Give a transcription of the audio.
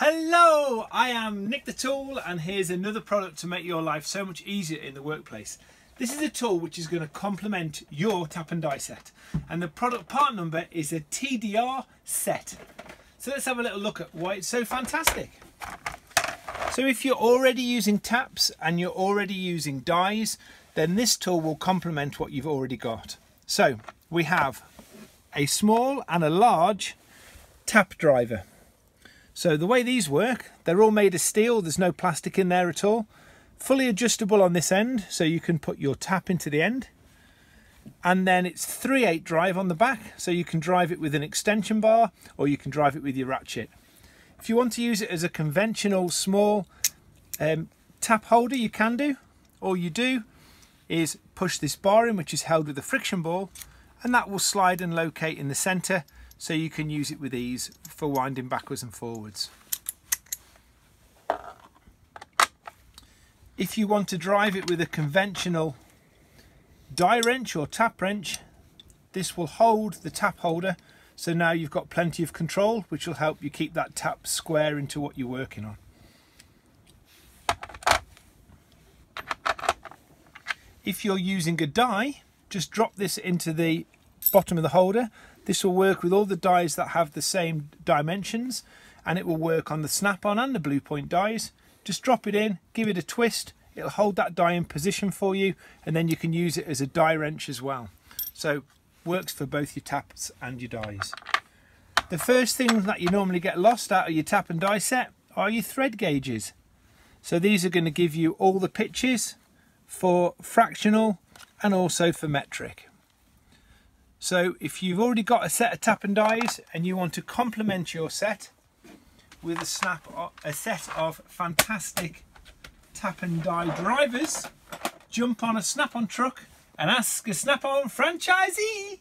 Hello, I am Nick the Tool and here's another product to make your life so much easier in the workplace. This is a tool which is going to complement your tap and die set and the product part number is a TDR set. So let's have a little look at why it's so fantastic. So if you're already using taps and you're already using dies then this tool will complement what you've already got. So we have a small and a large tap driver. So the way these work, they're all made of steel, there's no plastic in there at all. Fully adjustable on this end, so you can put your tap into the end. And then it's 3/8 drive on the back, so you can drive it with an extension bar or you can drive it with your ratchet. If you want to use it as a conventional small um, tap holder, you can do. All you do is push this bar in, which is held with a friction ball, and that will slide and locate in the center so you can use it with ease for winding backwards and forwards. If you want to drive it with a conventional die wrench or tap wrench, this will hold the tap holder so now you've got plenty of control which will help you keep that tap square into what you're working on. If you're using a die, just drop this into the bottom of the holder this will work with all the dies that have the same dimensions and it will work on the snap-on and the blue point dies. Just drop it in, give it a twist, it'll hold that die in position for you and then you can use it as a die wrench as well. So works for both your taps and your dies. The first thing that you normally get lost out of your tap and die set are your thread gauges. So these are going to give you all the pitches for fractional and also for metric. So if you've already got a set of tap and dies and you want to complement your set with a snap a set of fantastic tap and die drivers, jump on a snap-on truck and ask a snap-on franchisee.